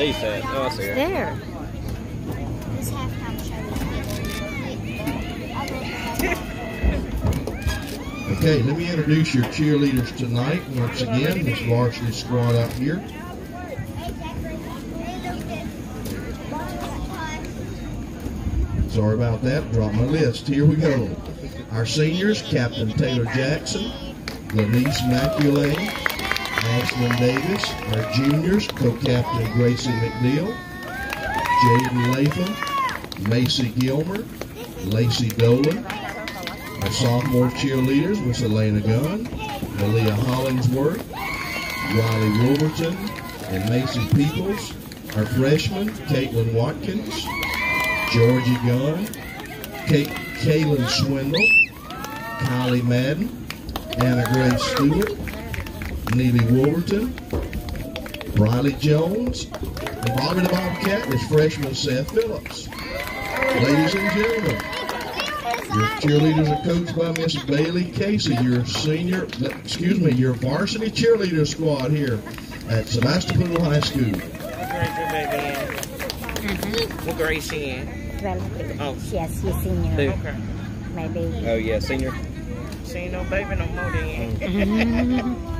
Where? This halftime show. Okay, let me introduce your cheerleaders tonight. Once again, this varsity squad out here. Sorry about that. Drop my list. Here we go. Our seniors, Captain Taylor Jackson, Lenise Maculay, Ashlyn Davis. Our juniors, co-captain Gracie McNeil, Jaden Latham, Macy Gilmer, Lacey Dolan. Our sophomore cheerleaders, Miss Elena Gunn, Malia Hollingsworth, Riley Wolverton, and Macy Peoples. Our freshmen, Caitlin Watkins, Georgie Gunn, Kate, Kaylin Swindle, Kylie Madden, Anna Grace Stewart, Neely Wolverton, Riley Jones, and Bobby the Bobcat is freshman Seth Phillips. Ladies and gentlemen, your cheerleaders are coached by Miss Bailey Casey, your senior, excuse me, your varsity cheerleader squad here at Sebastopol High School. What grade is she in? 12. Oh. Yes, she's senior. Who? Okay. My baby. Oh yeah, senior. She ain't no baby no more then.